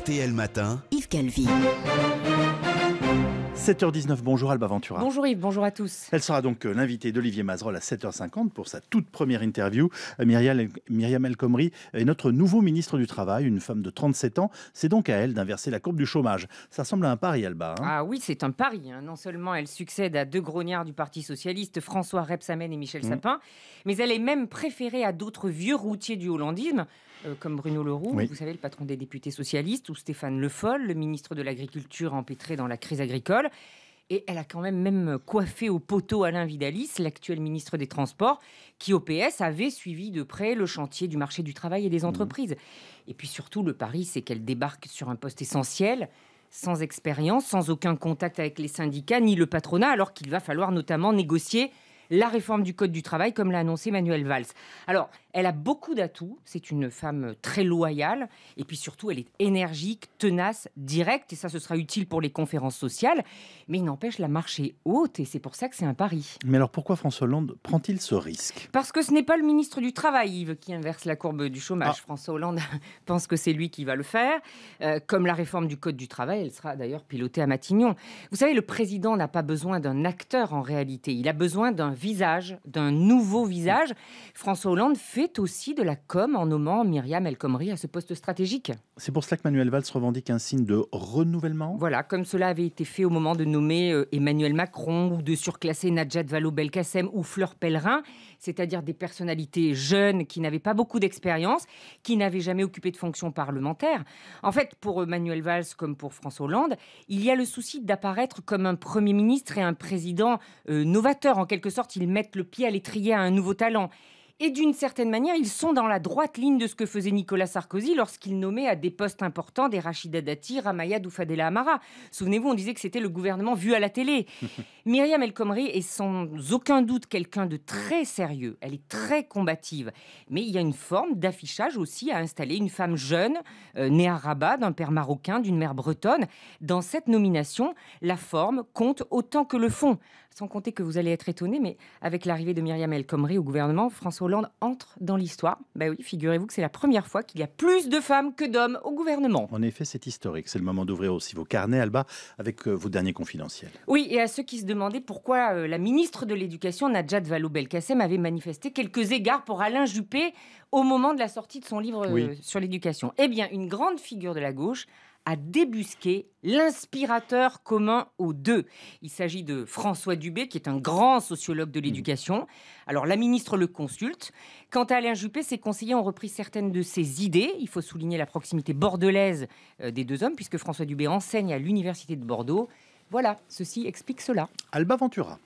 RTL Matin. Yves Calvi. 7h19, bonjour Alba Ventura. Bonjour Yves, bonjour à tous. Elle sera donc euh, l'invitée d'Olivier Mazerol à 7h50 pour sa toute première interview. Euh, Myriam, Myriam El Khomri est notre nouveau ministre du Travail, une femme de 37 ans. C'est donc à elle d'inverser la courbe du chômage. Ça ressemble à un pari, Alba. hein Ah oui, c'est un pari. hein. Non seulement elle succède à deux grognards du Parti Socialiste, François Rebsamen et Michel Mmh. Sapin, mais elle est même préférée à d'autres vieux routiers du hollandisme, euh, comme Bruno Leroux, Oui. vous savez, le patron des députés socialistes, ou Stéphane Le Foll, le ministre de l'Agriculture empêtré dans la crise agricole. Et elle a quand même même coiffé au poteau Alain Vidalis, l'actuel ministre des Transports, qui au PS avait suivi de près le chantier du marché du travail et des entreprises. Et puis surtout, le pari, c'est qu'elle débarque sur un poste essentiel, sans expérience, sans aucun contact avec les syndicats ni le patronat, alors qu'il va falloir notamment négocier la réforme du Code du travail, comme l'a annoncé Manuel Valls. Alors, elle a beaucoup d'atouts, c'est une femme très loyale, et puis surtout, elle est énergique, tenace, directe, et ça, ce sera utile pour les conférences sociales, mais il n'empêche, la marche est haute, et c'est pour ça que c'est un pari. Mais alors pourquoi François Hollande prend-il ce risque? Parce que ce n'est pas le ministre du Travail, Yves, qui inverse la courbe du chômage. Ah. François Hollande pense que c'est lui qui va le faire. Euh, comme la réforme du Code du travail, elle sera d'ailleurs pilotée à Matignon. Vous savez, le président n'a pas besoin d'un acteur en réalité. Il a besoin d'un visage, d'un nouveau visage. François Hollande fait aussi de la com en nommant Myriam El Khomri à ce poste stratégique. C'est pour cela que Manuel Valls revendique un signe de renouvellement Voilà, comme cela avait été fait au moment de nommer euh, Emmanuel Macron ou de surclasser Najat Vallaud-Belkacem ou Fleur Pellerin, c'est-à-dire des personnalités jeunes qui n'avaient pas beaucoup d'expérience, qui n'avaient jamais occupé de fonction parlementaire. En fait, pour Manuel Valls comme pour François Hollande, il y a le souci d'apparaître comme un Premier ministre et un président euh, novateur. En quelque sorte, ils mettent le pied à l'étrier à un nouveau talent. Et d'une certaine manière, ils sont dans la droite ligne de ce que faisait Nicolas Sarkozy lorsqu'il nommait à des postes importants des Rachida Dati, Ramayad ou Fadela Amara. Souvenez-vous, on disait que c'était le gouvernement vu à la télé. Myriam El Khomri est sans aucun doute quelqu'un de très sérieux. Elle est très combative. Mais il y a une forme d'affichage aussi à installer une femme jeune, euh, née à Rabat, d'un père marocain, d'une mère bretonne. Dans cette nomination, la forme compte autant que le fond. Sans compter que vous allez être étonné, mais avec l'arrivée de Myriam El Khomri au gouvernement, François Hollande entre dans l'histoire. Ben oui, figurez-vous que c'est la première fois qu'il y a plus de femmes que d'hommes au gouvernement. En effet, c'est historique. C'est le moment d'ouvrir aussi vos carnets, Alba, avec euh, vos derniers confidentiels. Oui, et à ceux qui se demandaient pourquoi euh, la ministre de l'Éducation, Najat Vallaud-Belkacem, avait manifesté quelques égards pour Alain Juppé au moment de la sortie de son livre euh, Oui. sur l'éducation. Eh bien, une grande figure de la gauche a débusqué l'inspirateur commun aux deux. Il s'agit de François Dubé, qui est un grand sociologue de l'éducation. Alors, la ministre le consulte. Quant à Alain Juppé, ses conseillers ont repris certaines de ses idées. Il faut souligner la proximité bordelaise euh, des deux hommes, puisque François Dubé enseigne à l'Université de Bordeaux. Voilà, ceci explique cela. Alba Ventura.